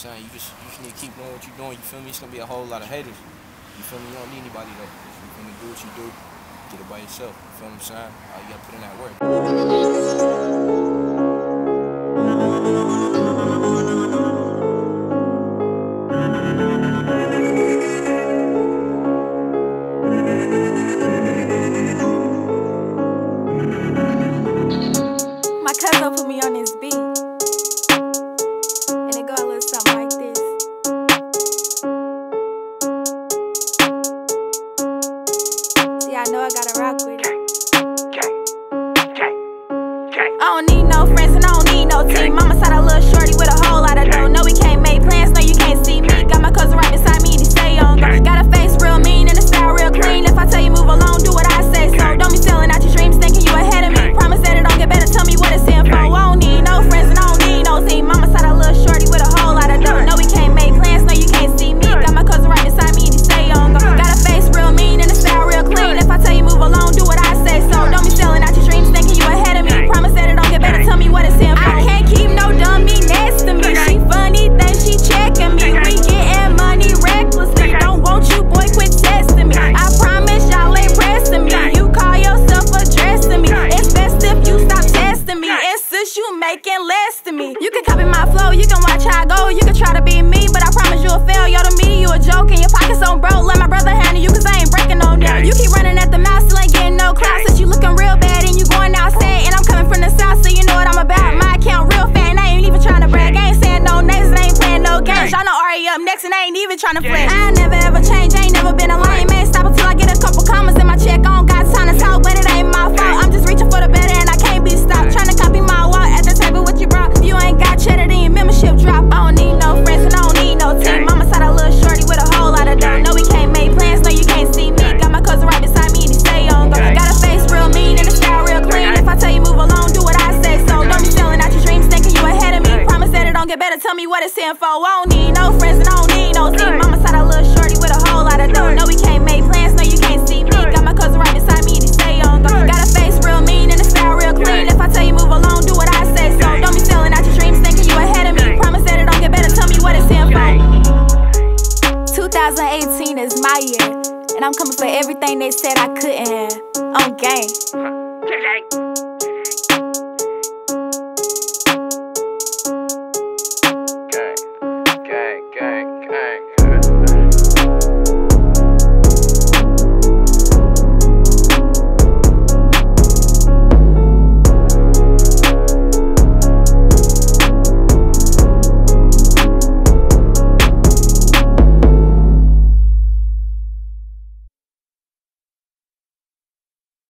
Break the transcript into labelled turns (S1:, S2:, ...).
S1: saying? You just, you just need to keep doing what you're doing. You feel me? It's gonna be a whole lot of haters. You feel me? You don't need anybody though. You feel me? Do what you do. Get it by yourself. You feel what I'm saying? Uh, you gotta put in that work.
S2: Put me on this I know I gotta rock with it. I don't need no friends and I don't need no team. Mama said a little shorty with a whole lot of dough. No, we can't make plans, no, you can't see me. Got my joke, and your pockets on broke. Let my brother handle you, cause I ain't breaking no neck. You keep running at the mouth, still ain't getting no clout. Since you looking real bad and you going outside, and I'm coming from the south, so you know what I'm about. My account real fat, and I ain't even trying to brag. I ain't saying no names, and I ain't playing no games. Y'all know Arii up next, and I ain't even trying to flex. I never ever change, I ain't never been a lame man. Stop until I get a couple commas in my check. Me what it's in for. I don't need no friends, and I don't need no team. Mama said a little shorty with a whole lot of dough. No, we can't make plans, no, you can't see me. Got my cousin right beside me, he stay on go. Got a face real mean and a style real clean. If I tell you move along, do what I say. So don't be selling out your dreams, thinking you ahead of me. Promise that it don't get better, tell me what it's in for. 2018 is my year, and I'm coming for everything they said I couldn't have. On game.